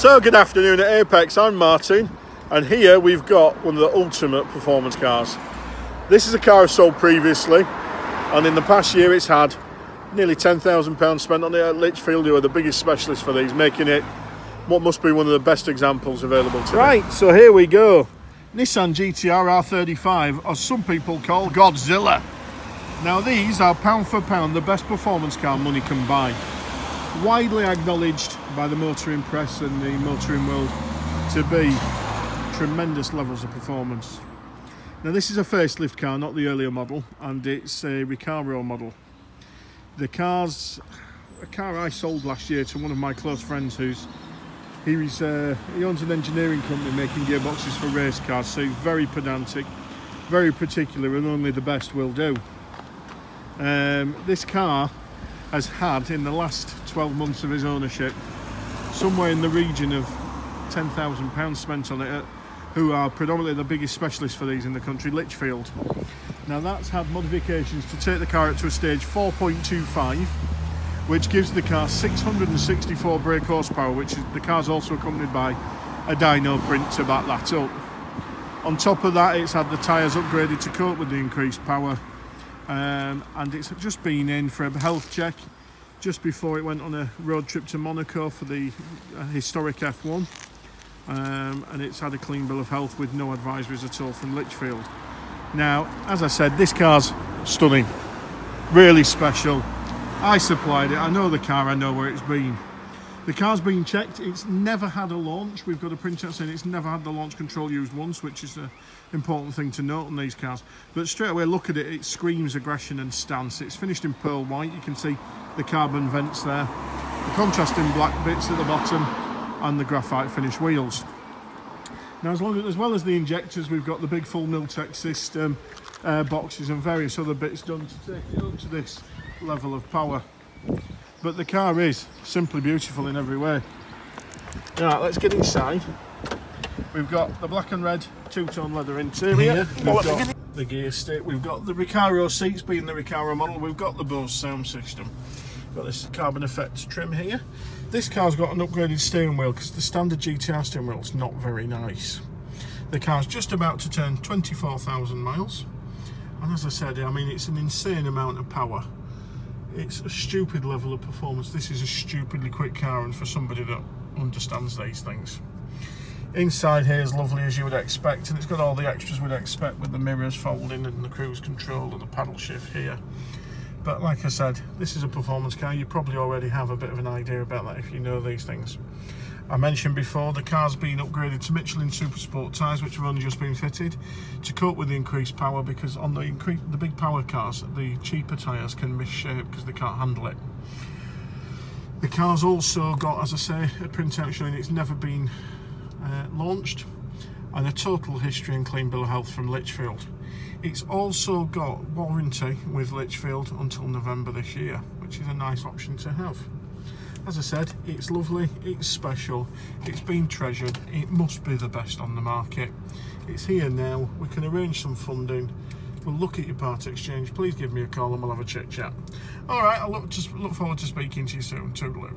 So, good afternoon at Apex. I'm Martin, and here we've got one of the ultimate performance cars. This is a car I've sold previously, and in the past year it's had nearly £10,000 spent on it at Lichfield, who are the biggest specialists for these, making it what must be one of the best examples available today. Right, so here we go. Nissan GTR R35, or some people call Godzilla. Now these are pound for pound the best performance car money can buy. Widely acknowledged by the motoring press and the motoring world to be tremendous levels of performance. Now this is a facelift car, not the earlier model, and it's a Recaro model. The car's a car I sold last year to one of my close friends who's he was uh, he owns an engineering company making gearboxes for race cars, so very pedantic, very particular, and only the best will do. Um, this car has had in the last 12 months of his ownership somewhere in the region of 10,000 pounds spent on it at, who are predominantly the biggest specialists for these in the country Lichfield now that's had modifications to take the car up to a stage 4.25 which gives the car 664 brake horsepower, which is, the car's also accompanied by a dyno print to back that up. On top of that, it's had the tyres upgraded to cope with the increased power, um, and it's just been in for a health check just before it went on a road trip to Monaco for the uh, historic F1. Um, and it's had a clean bill of health with no advisories at all from Lichfield. Now, as I said, this car's stunning, really special. I supplied it, I know the car, I know where it's been. The car's been checked, it's never had a launch. We've got a printout saying it's never had the launch control used once, which is an important thing to note on these cars. But straight away, look at it, it screams aggression and stance. It's finished in pearl white, you can see the carbon vents there. The contrasting black bits at the bottom and the graphite finish wheels. Now, as, as, as well as the injectors, we've got the big full Milltek system, uh, boxes and various other bits done to take it up to this level of power. But the car is simply beautiful in every way. Now, let's get inside. We've got the black and red two-tone leather interior. We've got the gear stick. We've got the Recaro seats, being the Recaro model. We've got the Bose sound system. We've got this carbon effects trim here. This car's got an upgraded steering wheel because the standard GTR steering wheel is not very nice. The car's just about to turn 24,000 miles. And as I said, I mean, it's an insane amount of power it's a stupid level of performance. This is a stupidly quick car and for somebody that understands these things. Inside here is lovely as you would expect and it's got all the extras we'd expect with the mirrors folding and the cruise control and the paddle shift here. But like I said, this is a performance car. You probably already have a bit of an idea about that if you know these things. I mentioned before the car's been upgraded to Michelin Super Sport tyres which have only just been fitted to cope with the increased power because on the increase the big power cars the cheaper tyres can misshape because they can't handle it. The car's also got as I say a printout showing it's never been uh, launched and a total history and clean bill of health from Lichfield. It's also got warranty with Lichfield until November this year which is a nice option to have as I said it's lovely it's special it's been treasured it must be the best on the market. It's here now we can arrange some funding we'll look at your part exchange please give me a call and we'll have a chit chat. All right i look just look forward to speaking to you soon toodaloo